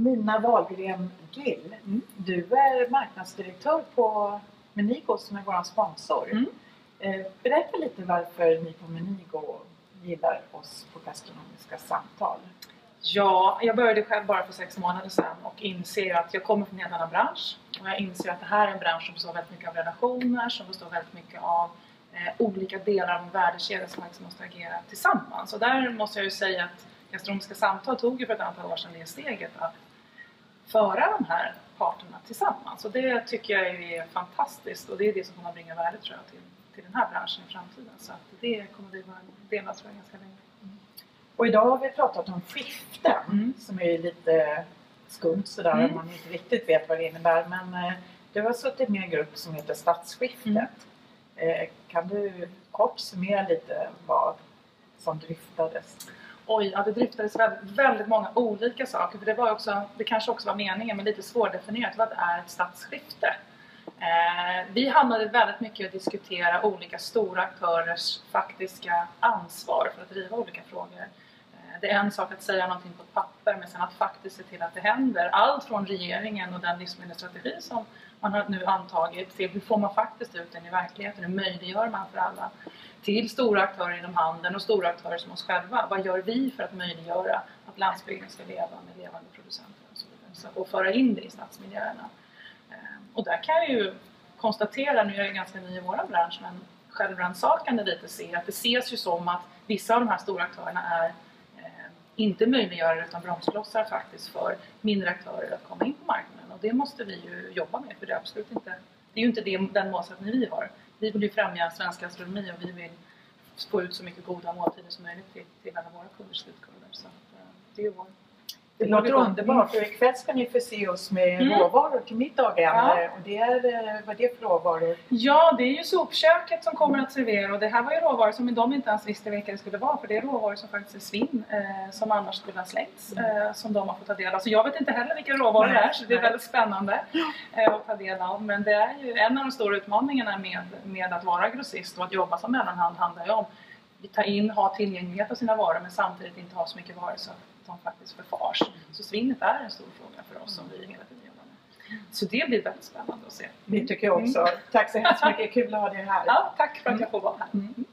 Nina Wahlgren Gill, Mm. du är marknadsdirektör på Menigo som är vår sponsor. Mm. Eh, Berätta lite varför ni på Menigo gillar oss på gastronomiska samtal. Ja, jag började själv bara för sex månader sedan och inser att jag kommer från en helt annan bransch. Och jag inser att det här är en bransch som består väldigt mycket av relationer, som består väldigt mycket av eh, olika delar av en värdekedja som faktiskt måste agera tillsammans. Och där måste jag ju säga att gastronomiska samtal tog ju för ett antal år sedan det steget att föra de här parterna tillsammans. Och det tycker jag är fantastiskt och det är det som kommer att bringa värde tror jag till, till den här branschen i framtiden. Så att det kommer vi vara en del av tror jag ganska länge. Och idag har vi pratat om skiften Mm. som är lite skumt sådär Mm. om man inte riktigt vet vad det innebär. Men eh, du har suttit med i en grupp som heter Stadsskiftet. Mm. Eh, kan du kort summera lite vad som dryftades? Oj, ja, det driftades väldigt, väldigt många olika saker. För det, var ju också, det kanske också var meningen, men lite svårdefinierat. Vad är ett statsskifte? Eh, vi hamnade väldigt mycket i att diskutera olika stora aktörers faktiska ansvar för att driva olika frågor. Eh, det är en sak att säga någonting på ett papper, men sen att faktiskt se till att det händer. Allt från regeringen och den livsmedelsstrategi som man har nu antagit till hur får man faktiskt ut den i verkligheten? Hur möjliggör man för alla? till stora aktörer inom handeln och stora aktörer som oss själva. Vad gör vi för att möjliggöra att landsbygden ska leva med levande producenter och så vidare? Så, och föra in det i stadsmiljöerna. Ehm, och där kan jag ju konstatera, nu är jag ganska ny i vår bransch, men självrannsakande lite se att det ses ju som att vissa av de här stora aktörerna är inte möjliggörare utan bromsklossar faktiskt för mindre aktörer att komma in på marknaden. Och det måste vi ju jobba med för det är absolut inte, det är ju inte det, den målsättning vi har. Vi vill ju främja svensk gastronomi och vi vill få ut så mycket goda måltider som möjligt till, till alla våra kunders slutkunder. Så att, eh, det är ju vår... Det låter underbart och ikväll ska ni förse oss med Mm. råvaror till middagen. Ja. Eh, Och det är, eh, vad är det för råvaror? Ja, det är ju sopköket som kommer att servera och det här var ju råvaror som de inte ens visste vilka det skulle vara för det är råvaror som faktiskt är svinn eh, som annars skulle ha slängts eh, som de har fått ta del av. Så jag vet inte heller vilka råvaror det Nej, är så det är nej. väldigt spännande eh, att ta del av. Men det är ju en av de stora utmaningarna med, med att vara grossist och att jobba som mellanhand handlar ju om ta in, ha tillgänglighet av sina varor men samtidigt inte ha så mycket varor så att de faktiskt förfars. Så svinnet är en stor fråga för oss som vi hela tiden jobbar med. Så det blir väldigt spännande att se. Det tycker jag också. Tack så hemskt mycket. Kul att ha dig här. Ja, tack för att jag får vara här. Mm.